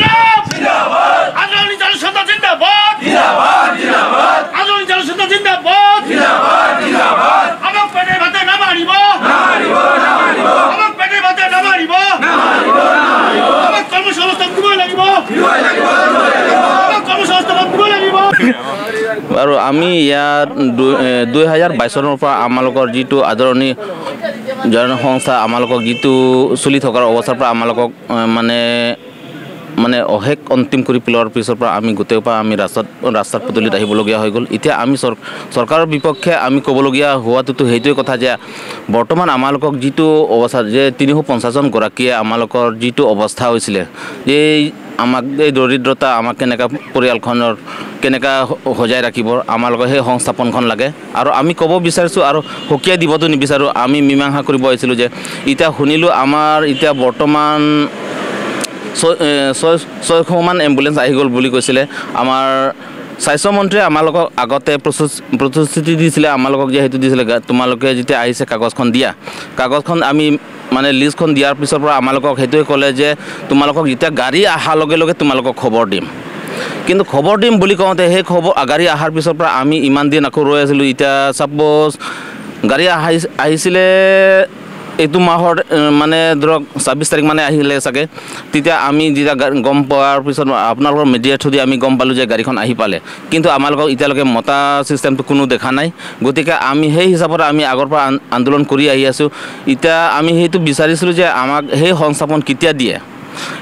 ইনকলাব আন্দোলনী জনসংখ্যা জিন্দাবাদ। আন্দোলনী জনসংখ্যা জিন্দাবাদ। আমাক পেটে ভাতে নামাৰিব আমাক পেটে ভাতে নামাৰিব আমাক কৰ্মসংস্থান দিব লাগিব? আমাক কৰ্মসংস্থাপন দিব লাগিব? আৰু আমি ইয়াত দুই দুই হাজাৰ বাইছ চনৰ পৰা আমালোকৰ যিটো আদৰণি জনসংস্থা আমালোকক যিটো চলি থকাৰ অৱস্থাৰ পৰা আমালোকক আহ, মানে মানে অশেষ অন্তিম কৰি পেলোৱাৰ পিছৰ পৰা আমি গোটেই পৰা আমি ৰাস্তাত ৰাস্তাত পদূলিত আহিবলগীয়া হৈ গ'ল। এতিয়া আমি চৰ চৰকাৰৰ বিপক্ষে আমি ক'বলগীয়া হোৱাটোতো সেইটোৱে কথা যে বৰ্তমান আমালোকক যিটো অৱস্থা যে তিনিশ পঞ্চাছজন গৰাকীয়ে আমালোকৰ যিটো অৱস্থা হৈছিলে এই আমাক এই দৰিদ্ৰতা আমাক কেনেকুৱা পৰিয়ালখনৰ কেনেকুৱা স- সজাই ৰাখিব আমালোকৰ সেই সংস্থাপনখন লাগে। আৰু আমি ক'ব বিচাৰিছোঁ আৰু সকীয়াই দিবতো নিবিচাৰোঁ আমি মীমাংসা কৰিব আহিছিলোঁ যে এতিয়া শুনিলোঁ আমাৰ এতিয়া বৰ্তমান ছয় ছয় ছয়শমান এম্বুলেঞ্চ আহি গ'ল বুলি কৈছিলে। আমাৰ স্বাস্থ্যমন্ত্ৰীয়ে আমালোকক আগতে প্ৰতিশ্ৰুতি দিছিলে আমালোকক যে সেইটো দিছিলে তোমালোকে যেতিয়া আহিছে কাগজখন দিয়া। কাগজখন আমি মানে লিষ্টখন দিয়াৰ পিছৰ পৰা আমালোকক সেইটোৱে ক'লে যে তোমালোকক যেতিয়া গাড়ী অহাৰ লগে লগে তোমালোকক খবৰ দিম। কিন্তু খবৰ দিম বুলি কওঁতে সেই খবৰ গাড়ী অহাৰ পিছৰ পৰা আমি ইমান দিন আকৌ ৰৈ আছিলোঁ। এতিয়া ছাপ'জ গাড়ী আহি আহিছিলে এইটো মাহৰ মানে ধৰক ছাব্বিছ তাৰিখ মানে আহিলে চাগে। তেতিয়া আমি যেতিয়া গম পোৱাৰ পিছত আপোনালোকৰ মিডিয়াৰ থ্ৰুদি আমি গম পালোঁ যে গাড়ীখন আহি পালে। কিন্তু আমালোকক এতিয়ালৈকে মতা ছিষ্টেমটো কোনো দেখা নাই। গতিকে আমি সেই হিচাপত আমি আগৰ পৰা আন- আন্দোলন কৰি আহি আছোঁ। এতিয়া আমি সেইটো বিচাৰিছিলোঁ যে আমাক সেই সংস্থাপন কেতিয়া দিয়ে।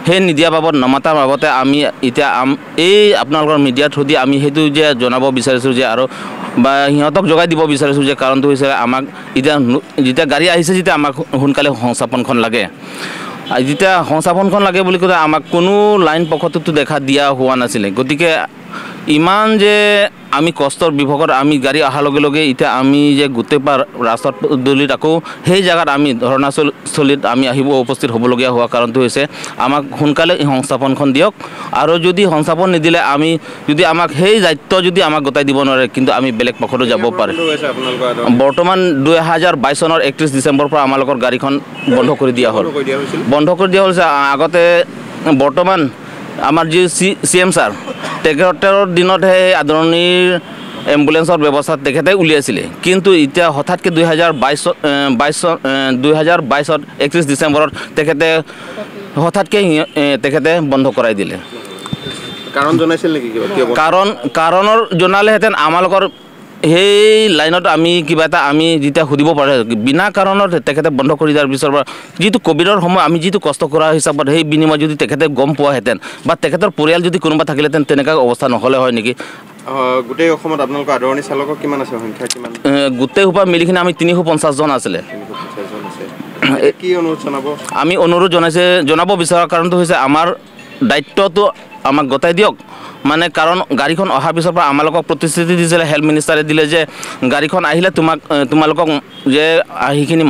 সেই নিদিয়া বাবদ নমতাৰ বাবতে আমি এতিয়া আম এই আপোনালোকৰ মিডিয়াৰ থ্ৰুদি আমি সেইটো যে জনাব বিচাৰিছোঁ যে আৰু বা সিহঁতক জগাই দিব বিচাৰিছোঁ যে কাৰণটো হৈছে আমাক এতিয়া যেতিয়া গাড়ী আহিছে যেতিয়া আমাক সোনকালে সংস্থাপনখন লাগে। যেতিয়া সংস্থাপনখন লাগে বুলি ক'লে আমাক কোনো লাইন পক্ষতো দেখা দিয়া হোৱা নাছিলে। গতিকে ইমান যে আমি কষ্টৰ বিভগত আমি গাড়ী অহাৰ লগে লগে এতিয়া আমি যে গোটেই পা ৰাস্তাত দলিত আকৌ সেই জেগাত আমি ধৰ্ণাস্থলীত আমি আহিব উপস্থিত হ'বলগীয়া হোৱা কাৰণটো হৈছে আমাক সোনকালে সংস্থাপনখন দিয়ক। আৰু যদি সংস্থাপন নিদিলে আমি যদি আমাক সেই দায়িত্ব যদি আমাক গতাই দিব নোৱাৰে কিন্তু আমি বেলেগ পক্ষতো যাব পাৰে। বৰ্তমান দুই হাজাৰ বাইছ চনৰ একত্ৰিছ ডিচেম্বৰৰ পৰা আমালোকৰ গাড়ীখন বন্ধ কৰি দিয়া হ'ল। বন্ধ কৰি দিয়া হৈছে আগতে বৰ্তমান আমাৰ যি চি চি এম ছাৰ তেখেতৰ দিনতহে এই আদৰণিৰ এম্বুলেঞ্চৰ ব্যৱস্থা তেখেতে উলিয়াইছিলে। কিন্তু এতিয়া হঠাৎকৈ দুই হাজাৰ বাইছ বাইছ দুই হাজাৰ বাইছত একত্ৰিছ ডিচেম্বৰত তেখেতে হঠাৎকৈ তেখেতে বন্ধ কৰাই দিলে। কাৰণ জনাইছিল নেকি? কাৰণ কাৰণৰ জনালেহেঁতেন। আমালোকৰ সেই লাইনত আমি কিবা এটা আমি যেতিয়া সুধিব পাৰে বিনা কাৰণত তেখেতে বন্ধ কৰি দিয়াৰ পিছৰ পৰা যিটো ক'ভিডৰ সময় আমি যিটো কষ্ট কৰা হিচাপত সেই বিনিময় যদি তেখেতে গম পোৱাহেঁতেন বা তেখেতৰ পৰিয়াল যদি কোনোবা থাকিলেহেঁতেন তেনেকুৱা অৱস্থা নহ'লে হয় নেকি? গোটেই অসমত আপোনালোকৰ আদৰণি চালকৰ কিমান আছে সংখ্যা কিমান? গোটেই সোপা মিলিখিনি আমি তিনিশ পঞ্চাছজন আছিলে। কি অনুৰোধ জনাব? আমি অনুৰোধ জনাইছে জনাব বিচৰা কাৰণটো হৈছে আমাৰ দায়িত্বটো আমাক গতাই দিয়ক। মানে কাৰণ গাড়ীখন অহাৰ পিছৰ পৰা আমালোকক প্ৰতিশ্ৰুতি দিছিলে হেল্থ মিনিষ্টাৰে দিলে যে গাড়ীখন আহিলে তোমাক তোমালোকক যে সেইখিনি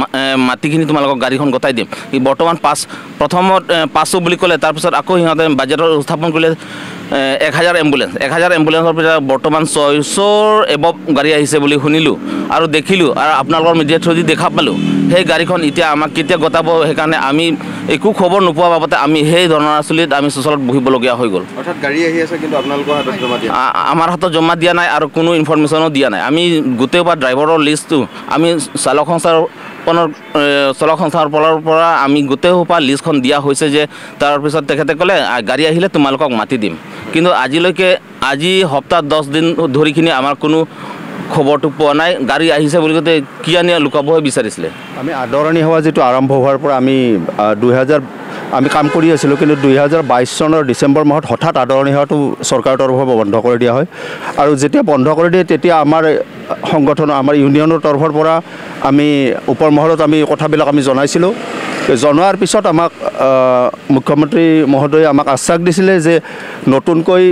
মাটিখিনি তোমালোকক গাড়ীখন গতাই দিম। বৰ্তমান পাঁচ প্ৰথমত এ, পাঁচশ বুলি ক'লে তাৰপিছত আকৌ সিহঁতে বাজেটৰ উত্থাপন কৰিলে। এক হাজাৰ এম্বুলেঞ্চ এক হাজাৰ এম্বুলেঞ্চৰ ভিতৰত বৰ্তমান ছয়শৰ এবভ গাড়ী আহিছে বুলি শুনিলোঁ আৰু দেখিলোঁ আৰু আপোনালোকৰ মিডিয়া থ্ৰুদি দেখা পালোঁ। সেই গাড়ীখন এতিয়া আমাক কেতিয়া গতাব সেইকাৰণে আমি একো খবৰ নোপোৱা বাবতে আমি সেই ধৰ্ণাস্থলীত আমি চোচলত বহিবলগীয়া হৈ গ'ল। অৰ্থাৎ গাড়ী আহি আছে কিন্তু আপোনালোকৰ হাতত জমা দিয়া আ- আমাৰ হাতত জমা দিয়া নাই আৰু কোনো ইনফৰ্মেশ্যনো দিয়া নাই। আমি গোটেইবাৰ ড্ৰাইভাৰৰ লিষ্টটো আমি চালক সংস্থাপনৰ চালক সংস্থাৰ ফালৰ পৰা আমি গোটেই সোপা লিষ্টখন দিয়া হৈছে যে তাৰপিছত তেখেতে ক'লে "আ, গাড়ী আহিলে তোমালোকক মাতি দিম। কিন্তু আজিলৈকে আজি সপ্তাহ দহ দিন ধৰিখিনি আমাৰ কোনো খবৰটো পোৱা নাই। গাড়ী আহিছে বুলি কওঁতে কি আনি লুকাবহে বিচাৰিছিলে? আমি আদৰণি সেৱা যিটো আৰম্ভ হোৱাৰ পৰা আমি দুহেজাৰ আমি কাম কৰি আছিলোঁ কিন্তু দুহেজাৰ বাইছ চনৰ ডিচেম্বৰ মাহত হঠাৎ আদৰণি সেৱাটো চৰকাৰৰ তৰফৰ পৰা বন্ধ কৰি দিয়া হয়। আৰু যেতিয়া বন্ধ কৰি দিয়ে তেতিয়া আমাৰ সংগঠন আমাৰ ইউনিয়নৰ তৰফৰ পৰা আমি ওপৰ মহলত আমি কথাবিলাক আমি জনাইছিলোঁ। জনোৱাৰ পিছত আমাক মুখ্যমন্ত্ৰী মহোদয়ে আমাক আশ্বাস দিছিলে যে নতুনকৈ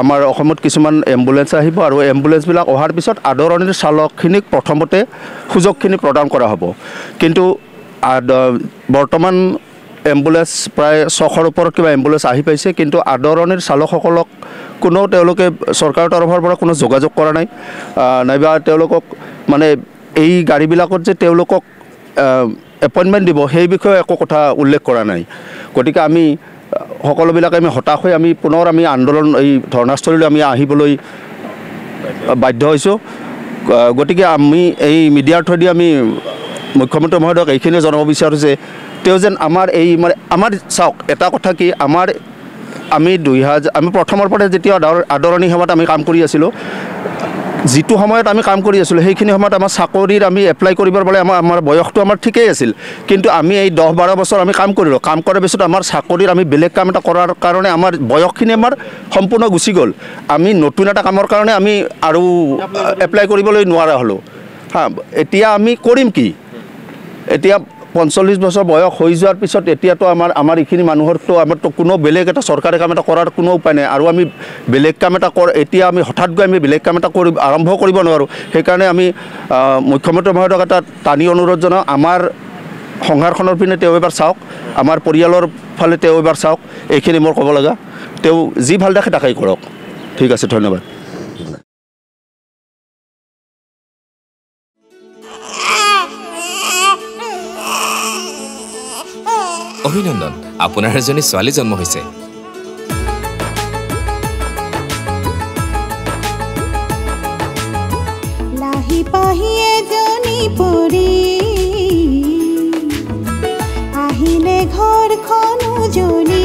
আমাৰ অসমত কিছুমান এম্বুলেঞ্চ আহিব আৰু এম্বুলেঞ্চবিলাক অহাৰ পিছত আদৰণিৰ চালকখিনিক প্ৰথমতে সুযোগখিনি প্ৰদান কৰা হ'ব। কিন্তু বৰ্তমান এম্বুলেঞ্চ প্ৰায় ছশৰ ওপৰত কিবা এম্বুলেঞ্চ আহি পাইছে কিন্তু আদৰণিৰ চালকসকলক কোনো তেওঁলোকে চৰকাৰৰ তৰফৰ পৰা কোনো যোগাযোগ কৰা নাই। নাইবা তেওঁলোকক মানে এই গাড়ীবিলাকত যে তেওঁলোকক এপইণ্টমেণ্ট দিব সেই বিষয়ে একো কথা উল্লেখ কৰা নাই। গতিকে আমি সকলোবিলাকে আমি হতাশ হৈ আমি পুনৰ আমি আন্দোলন এই ধৰ্ণাস্থলীলৈ আমি আহিবলৈ বাধ্য হৈছোঁ। গতিকে আমি এই মিডিয়াৰ থ্ৰুদি আমি মুখ্যমন্ত্ৰী মহোদয়ক এইখিনিয়ে জনাব বিচাৰোঁ যে তেওঁ যেন আমাৰ এই মানে আমাৰ চাওক এটা কথা কি আমাৰ আমি দুই হাজাৰ আমি প্ৰথমৰ পৰাই যেতিয়া আদৰ- আদৰণি সেৱাত আমি কাম কৰি আছিলোঁ যিটো সময়ত আমি কাম কৰি আছিলোঁ সেইখিনি সময়ত আমাৰ চাকৰিৰ আমি এপ্লাই কৰিবৰ বাবে আমাৰ আমাৰ বয়সটো আমাৰ ঠিকেই আছিল। কিন্তু আমি এই দহ বাৰ বছৰ আমি কাম কৰিলোঁ। কাম কৰাৰ পিছত আমাৰ চাকৰিৰ আমি বেলেগ কাম এটা কৰাৰ কাৰণে আমাৰ বয়সখিনি আমাৰ সম্পূৰ্ণ গুচি গ'ল। আমি নতুন এটা কামৰ কাৰণে আমি আৰু এপ্লাই কৰিবলৈ নোৱাৰা হ'লোঁ। হা এতিয়া আমি কৰিম কি? এতিয়া পঞ্চল্লিছ বছৰ বয়স হৈ যোৱাৰ পিছত এতিয়াতো আমাৰ আমাৰ এইখিনি মানুহৰতো আমাৰতো কোনো বেলেগ এটা চৰকাৰী কাম এটা কৰাৰ কোনো উপায় নাই। আৰু আমি বেলেগ কাম এটা কৰ এতিয়া আমি হঠাৎ গৈ আমি বেলেগ কাম এটা কৰি আৰম্ভ কৰিব নোৱাৰোঁ। সেইকাৰণে আমি মুখ্যমন্ত্ৰী মহোদয়ক এটা টানি অনুৰোধ জনাওঁ আমাৰ সংসাৰখনৰ পিনে তেওঁ এবাৰ চাওক আমাৰ পৰিয়ালৰ ফালে তেওঁ এবাৰ চাওক এইখিনি মোৰ ক'ব লগা। তেওঁ যি ভাল দেখে তাকেই কৰক। ঠিক আছে ধন্যবাদ। অভিনন্দন। আপোনাৰ এজনী ছোৱালী জন্ম হৈছে। আহিলে ঘৰখন উজলি